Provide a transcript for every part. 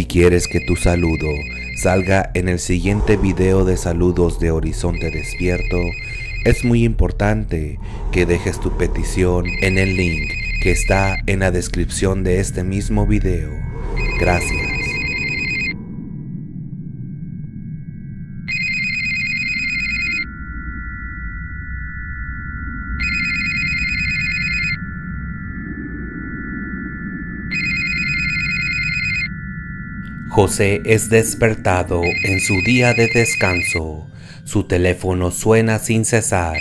Si quieres que tu saludo salga en el siguiente video de saludos de Horizonte Despierto, es muy importante que dejes tu petición en el link que está en la descripción de este mismo video. Gracias. José es despertado en su día de descanso. Su teléfono suena sin cesar.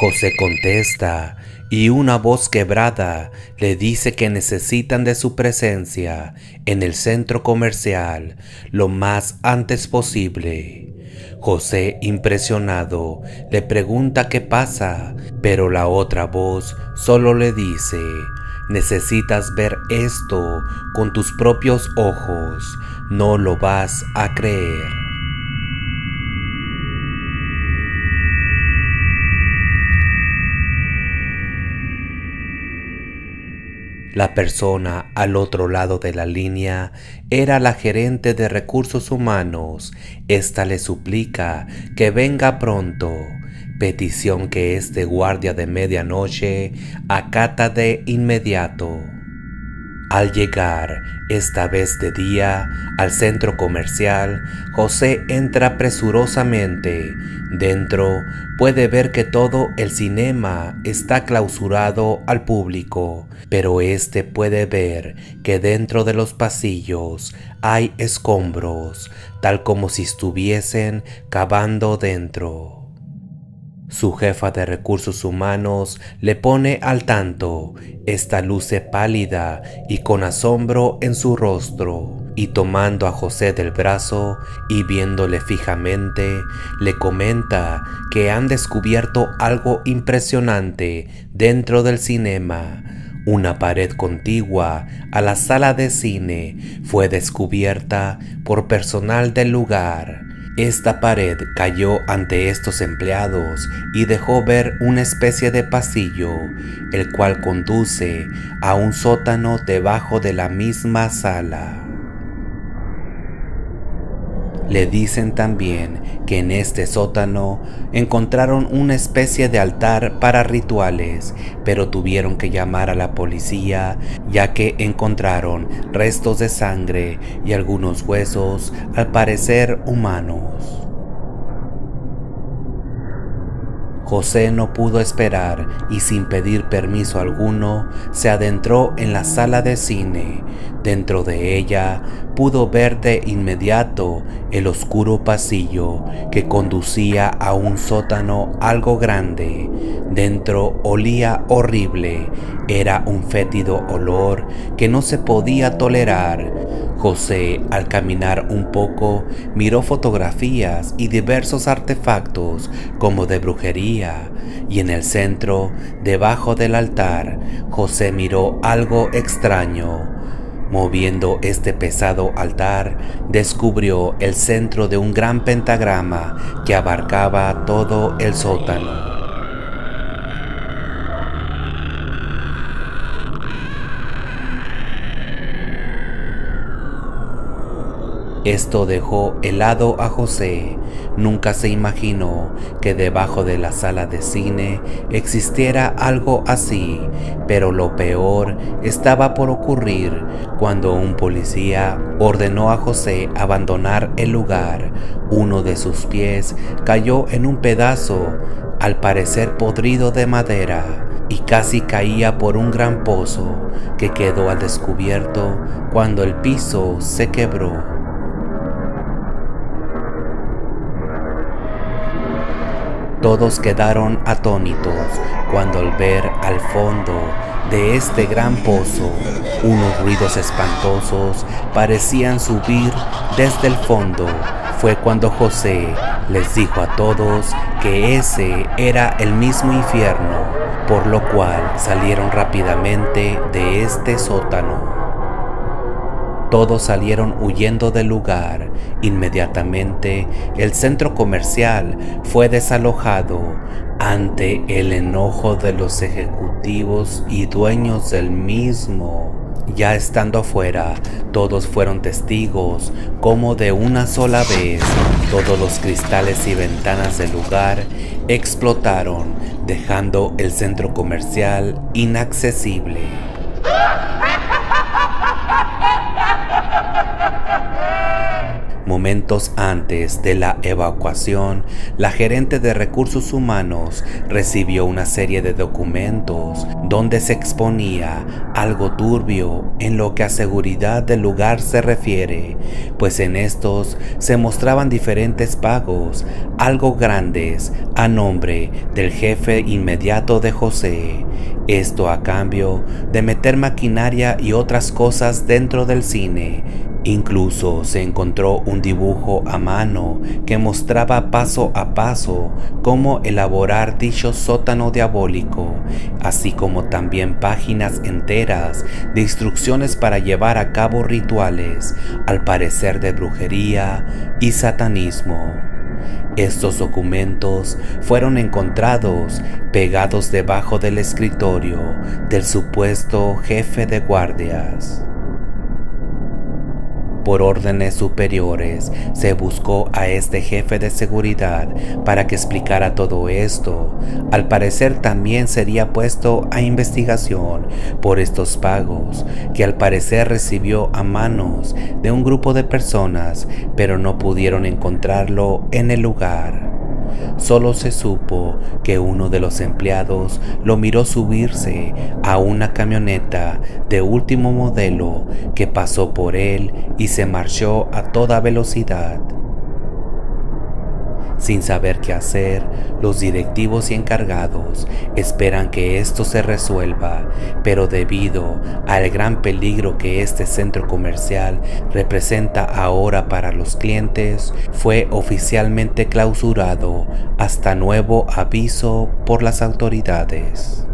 José contesta y una voz quebrada le dice que necesitan de su presencia en el centro comercial lo más antes posible. José, impresionado, le pregunta qué pasa, pero la otra voz solo le dice, necesitas ver esto con tus propios ojos, no lo vas a creer. La persona al otro lado de la línea era la gerente de recursos humanos. Esta le suplica que venga pronto, petición que este guardia de medianoche acata de inmediato. Al llegar, esta vez de día, al centro comercial, José entra presurosamente. Dentro puede ver que todo el cinema está clausurado al público, pero este puede ver que dentro de los pasillos hay escombros, tal como si estuviesen cavando dentro. Su jefa de recursos humanos le pone al tanto. Esta luce pálida y con asombro en su rostro. Y tomando a José del brazo y viéndole fijamente, le comenta que han descubierto algo impresionante dentro del cinema. Una pared contigua a la sala de cine fue descubierta por personal del lugar esta pared cayó ante estos empleados y dejó ver una especie de pasillo, el cual conduce a un sótano debajo de la misma sala. Le dicen también que en este sótano encontraron una especie de altar para rituales, pero tuvieron que llamar a la policía ya que encontraron restos de sangre y algunos huesos al parecer humanos. José no pudo esperar y sin pedir permiso alguno se adentró en la sala de cine. Dentro de ella pudo ver de inmediato el oscuro pasillo que conducía a un sótano algo grande. Dentro olía horrible, era un fétido olor que no se podía tolerar. José, al caminar un poco, miró fotografías y diversos artefactos como de brujería, y en el centro, debajo del altar, José miró algo extraño. Moviendo este pesado altar, descubrió el centro de un gran pentagrama que abarcaba todo el sótano. Esto dejó helado a José. Nunca se imaginó que debajo de la sala de cine existiera algo así, pero lo peor estaba por ocurrir cuando un policía ordenó a José abandonar el lugar. Uno de sus pies cayó en un pedazo, al parecer podrido de madera, y casi caía por un gran pozo que quedó al descubierto cuando el piso se quebró. Todos quedaron atónitos cuando al ver al fondo de este gran pozo unos ruidos espantosos parecían subir desde el fondo. Fue cuando José les dijo a todos que ese era el mismo infierno, por lo cual salieron rápidamente de este sótano. Todos salieron huyendo del lugar. Inmediatamente el centro comercial fue desalojado ante el enojo de los ejecutivos y dueños del mismo. Ya estando afuera, todos fueron testigos como de una sola vez todos los cristales y ventanas del lugar explotaron, dejando el centro comercial inaccesible. Momentos antes de la evacuación, la gerente de recursos humanos recibió una serie de documentos donde se exponía algo turbio en lo que a seguridad del lugar se refiere, pues en estos se mostraban diferentes pagos, algo grandes, a nombre del jefe inmediato de José. Esto a cambio de meter maquinaria y otras cosas dentro del cine Incluso se encontró un dibujo a mano que mostraba paso a paso cómo elaborar dicho sótano diabólico, así como también páginas enteras de instrucciones para llevar a cabo rituales, al parecer de brujería y satanismo. Estos documentos fueron encontrados pegados debajo del escritorio del supuesto jefe de guardias por órdenes superiores, se buscó a este jefe de seguridad para que explicara todo esto. Al parecer también sería puesto a investigación por estos pagos, que al parecer recibió a manos de un grupo de personas, pero no pudieron encontrarlo en el lugar. Solo se supo que uno de los empleados lo miró subirse a una camioneta de último modelo que pasó por él y se marchó a toda velocidad. Sin saber qué hacer, los directivos y encargados esperan que esto se resuelva, pero debido al gran peligro que este centro comercial representa ahora para los clientes, fue oficialmente clausurado hasta nuevo aviso por las autoridades.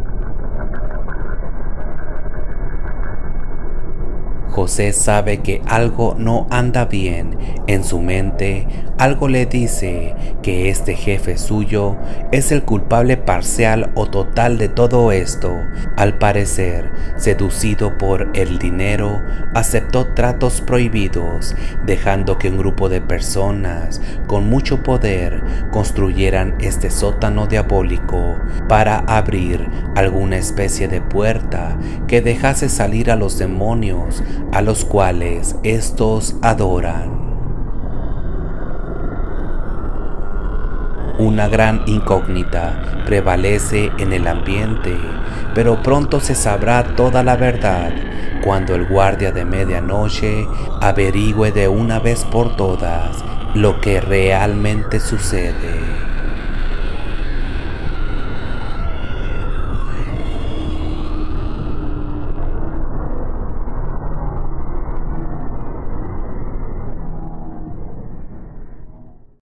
José sabe que algo no anda bien en su mente, algo le dice que este jefe suyo es el culpable parcial o total de todo esto. Al parecer, seducido por el dinero, aceptó tratos prohibidos, dejando que un grupo de personas con mucho poder construyeran este sótano diabólico para abrir alguna especie de puerta que dejase salir a los demonios a los cuales estos adoran. Una gran incógnita prevalece en el ambiente, pero pronto se sabrá toda la verdad cuando el guardia de medianoche averigüe de una vez por todas lo que realmente sucede.